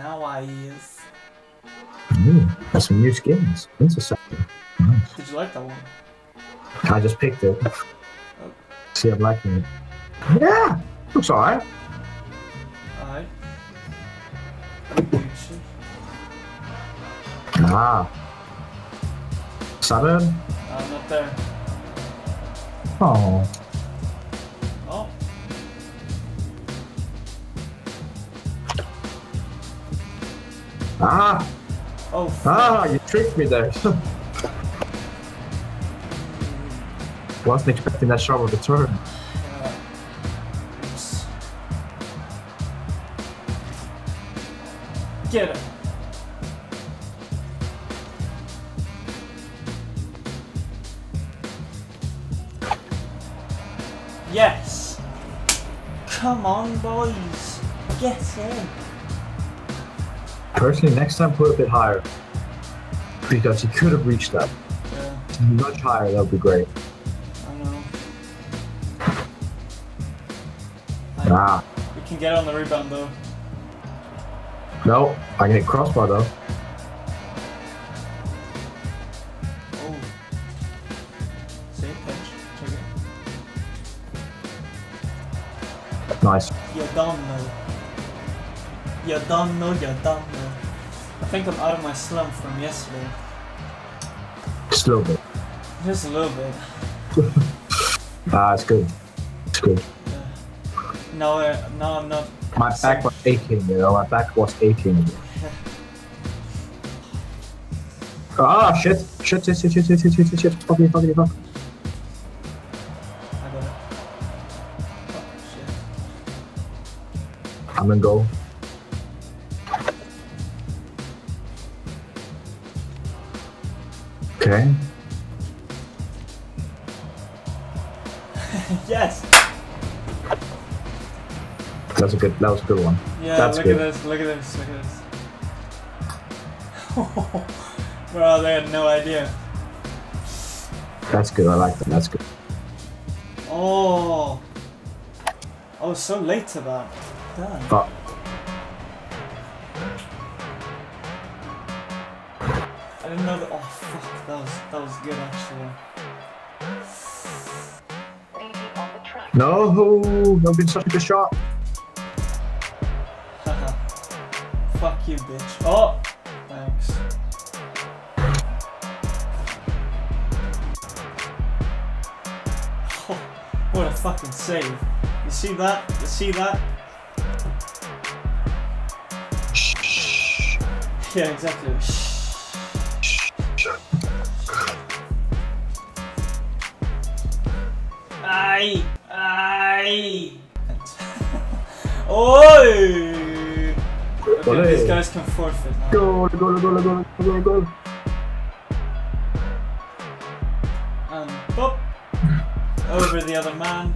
Now I is. Ooh, that's some new skins. Interceptor. Nice. Did you like that one? I just picked it. See, I'm liking it. Yeah, looks alright. Alright. Ah. Salmon? I'm not there. Oh. Oh. Ah! Oh, Ah, you tricked me there. Wasn't expecting that sharp of a turn. Yeah. Get it. Yes. Come on, boys. Get in. Personally, next time put a bit higher. Because he could have reached that. Yeah, Much higher, that would be great. I know. Ah. We can get on the rebound though. No, I can hit crossbar though. Oh. Save pitch. Check it. Nice. You don't know. You don't know, you don't know. I think I'm out of my slump from yesterday. Just a little bit. Just a little bit. Ah, it's good. It's good. Yeah. No, uh, no, I'm not. My back was aching, you know, my back was aching. Ah, shit. Shit, shit, shit, shit, shit, shit, shit, shit, shit. Fuck me, fuck me, fuck. I got it. Oh, shit. I'm gonna go. Okay. yes! That's a good, that was a good one. Yeah, That's look good. at this, look at this, look at this. Bro, they had no idea. That's good, I like that, that's good. Oh! I was so late to that. Damn. But, I didn't know that. Oh. That was, that was good, actually. no, no, been such a good shot. Fuck you, bitch. Oh! Thanks. Oh, what a fucking save. You see that? You see that? Shh. Yeah, exactly. Aye! Aye! Oi! Okay, these guys can forfeit now. Goal, goal, goal, goal, goal, goal. And pop! Over the other man.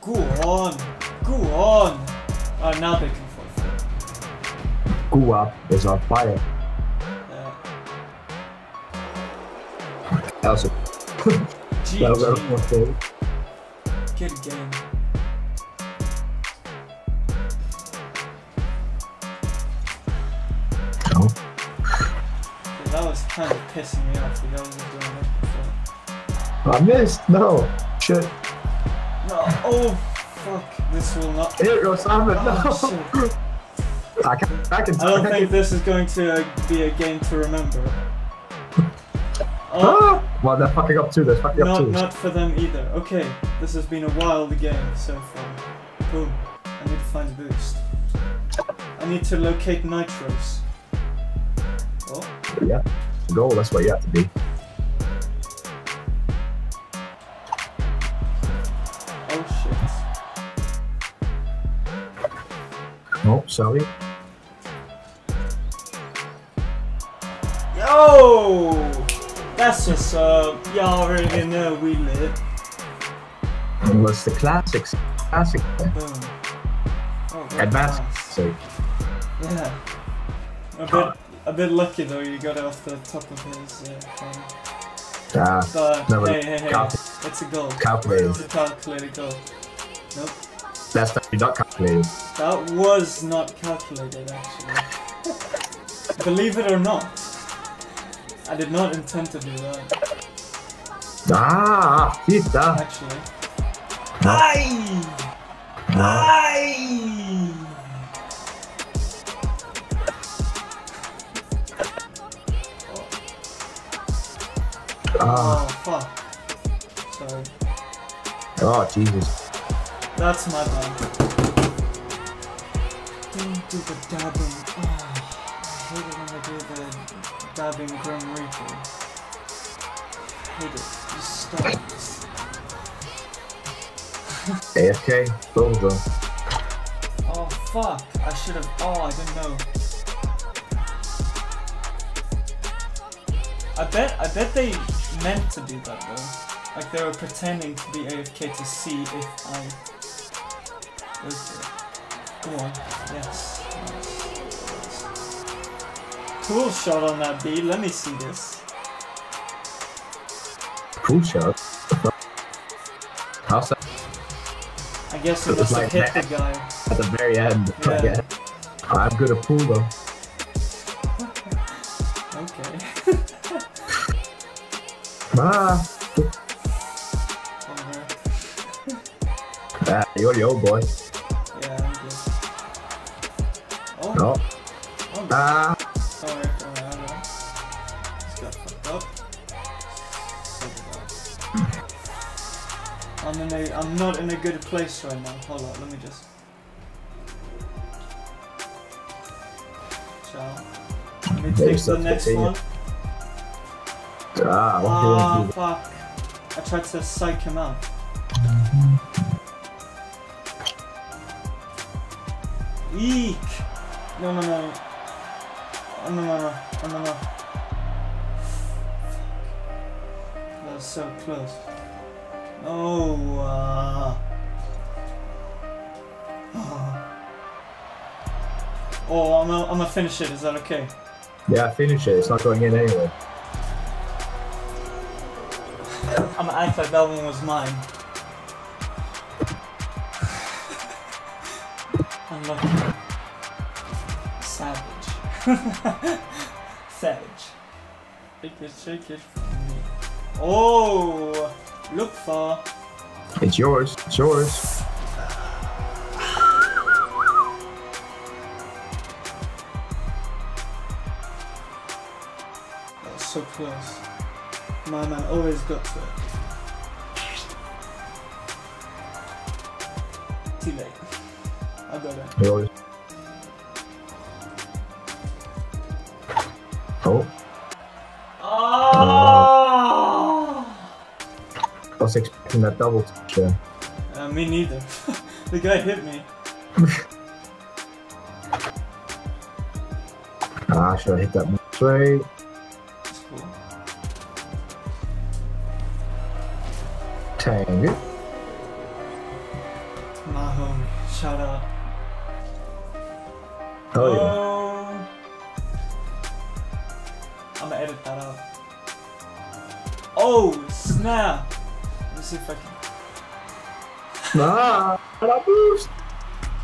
Go on! Go on! Oh, now they can forfeit. Guap is on fire. Yeah. That was a, that was a GG. Good game. No. Yeah, that was kind of pissing me off. Wasn't doing it before. I missed. No. Shit. No! Oh! Fuck. This will not. Here goes Simon. Oh, No. I can. I can. I don't I think this is going to uh, be a game to remember. Oh, Well, they're fucking up two. They're fucking up not, not for them either. Okay, this has been a wild game so far. Boom. I need to find a boost. I need to locate nitros. Oh, Yeah. Goal. That's what you have to be. oh shit. Oh, sorry. That's just, uh, y'all already know we lit. It was the classics. Classic. Oh, very Advanced. nice. So, Yeah. A bit, a bit lucky though. You got it off the top of his uh, phone. ah, But No, hey, hey, hey, it's a goal. calculated. It's a calculated goal. Nope. That's not, not calculated. That was not calculated, actually. Believe it or not, I did not intend to do that, Ah, titta! actually. No. Aye! Ah, Oh, fuck. Sorry. oh, Jesus. That's my bad. Don't do the dabbing. Oh, I hate it when I do the dabbing Grim Reaper. hate it. Just stop this. AFK. Oh fuck! I should have. Oh, I didn't know. I bet. I bet they meant to do that though. Like they were pretending to be AFK to see if I was it. Go on. Yes. Cool shot on that B. Let me see this. Cool shot. How's that I guess It was like hit the guy. at the very end? Yeah. Yeah. I'm good at pool though. Okay. Ah, Over. ah you're the old boy. Yeah, I'm good. Oh, No. oh Ah, I'm in a, I'm not in a good place right now. Hold on, let me just. Ciao. Let me take the next continue. one. ah, Ah, want to do? fuck. I tried to psych him out. Eek! No, no, no. Oh, no, no, no. Oh, no, no. That was so close. No. Uh... Oh, I'm gonna, I'm gonna finish it. Is that okay? Yeah, finish it. It's not going in anyway. I'm gonna act like that one was mine. Unlucky. Savage. Savage. Shake it, shake it for me. Oh! Look for. It's yours. It's yours. That was so close. My man always got to it. Too late. I got it. Was expecting that double touch there. Uh, me neither. the guy hit me. Ah, should I hit that straight? That's cool. Tang it. My homie. Shout out. Oh yeah. Oh. I'm gonna edit that out. Oh, snap! Let me see if I can. Ah, that.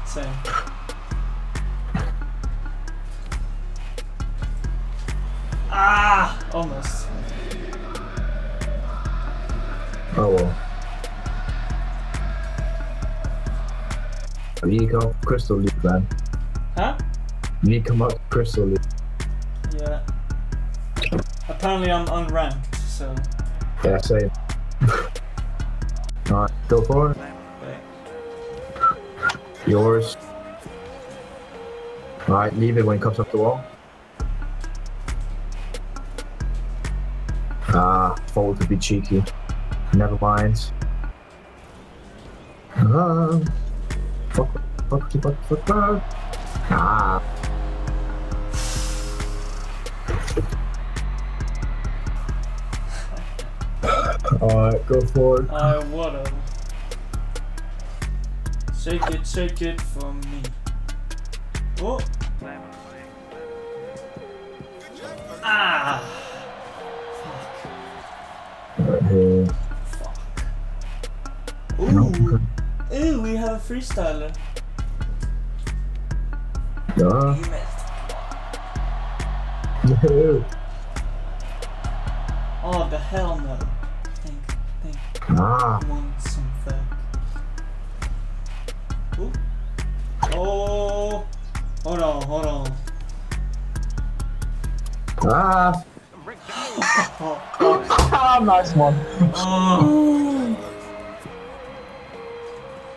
Same. Ah! Almost. Oh well. You need to come up Crystal League, man. Huh? You need to come up Crystal League. Yeah. Apparently I'm unranked, so. Yeah, same. Alright, go for it. Yours. Alright, leave it when it comes up the wall. Ah, fold to be cheeky. Never mind. Ah, fuck, fuck, fuck, fuck, fuck. Ah. Alright, go for it. I wanna Shake it, shake it for me. Oh. Ah. Right here. Fuck. Ooh. Ooh, we have a freestyler. Missed. No. Oh, the hell no. Ah. want something. Ooh. Oh, hold on, hold on. Ah. Oh, nice one. oh.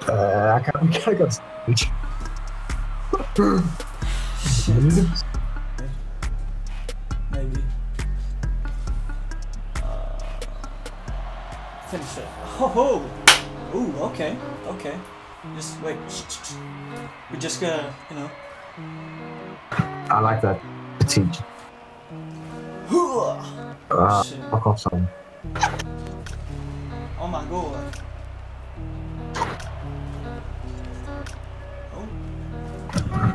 Uh, I can't, gotta go to stage. Oh, ho. Ooh, okay, okay. Just wait. We're just gonna, you know. I like that. Petite. Ah, Shit. fuck off, son. Oh my god. Oh,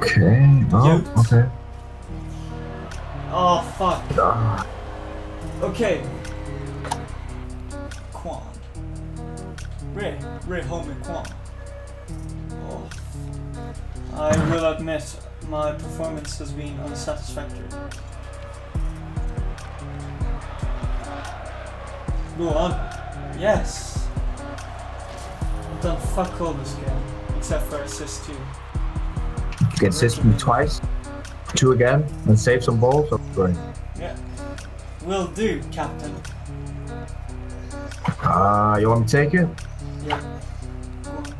Okay. Oh, Yote. okay. oh fuck. Ah. Okay. Ray. Ray Holman Quan. Oh. I will admit my performance has been unsatisfactory. Go on. Yes. I've done fuck all this game, except for assist two. You can assist me twice. Two again. And save some balls. Oh, great. Yeah. Will do, Captain. Ah, you want me to take it? Yeah. Go on.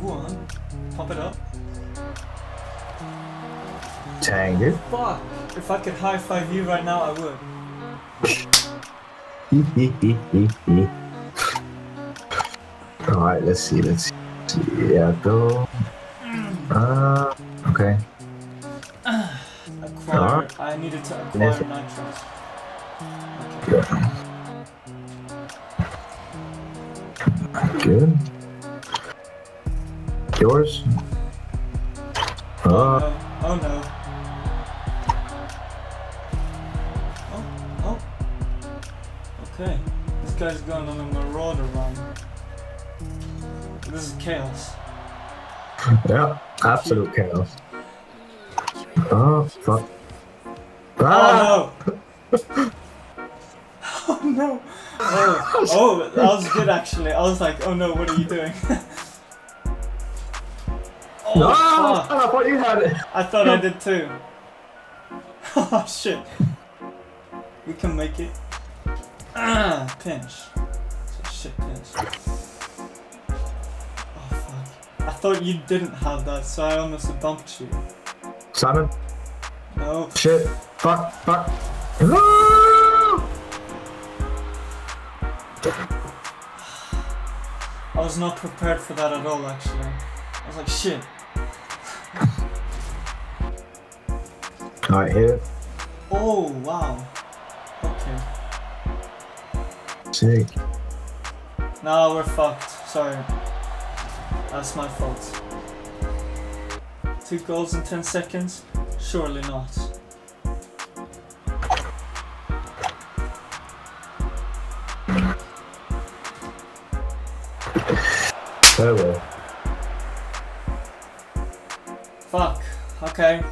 Go on. Pump it up. Tang it. Fuck. If I could high five you right now, I would. Alright, let's see, let's see. Yeah, go. Uh, okay. Acquire. I needed to acquire Yes. nitros. Yeah. Good. Yours? Oh Uh, no. Oh no. Oh. Oh. Okay. This guy's going on a marauder run. This is chaos. yeah, absolute chaos. Oh, fuck. Ah! Oh no! oh no! Oh, oh, that was good actually. I was like, oh no, what are you doing? oh, No! fuck. I thought you had it. I thought I did too. oh shit. We can make it. Ah, pinch. Shit, pinch. Oh fuck. I thought you didn't have that, so I almost bumped you. Simon? No. Shit. Fuck, fuck. Was not prepared for that at all, actually. I was like, shit. Alright, here. Oh, wow. Okay. Sick. No, we're fucked. Sorry. That's my fault. Two goals in 10 seconds? Surely not. Very well. Fuck. Okay.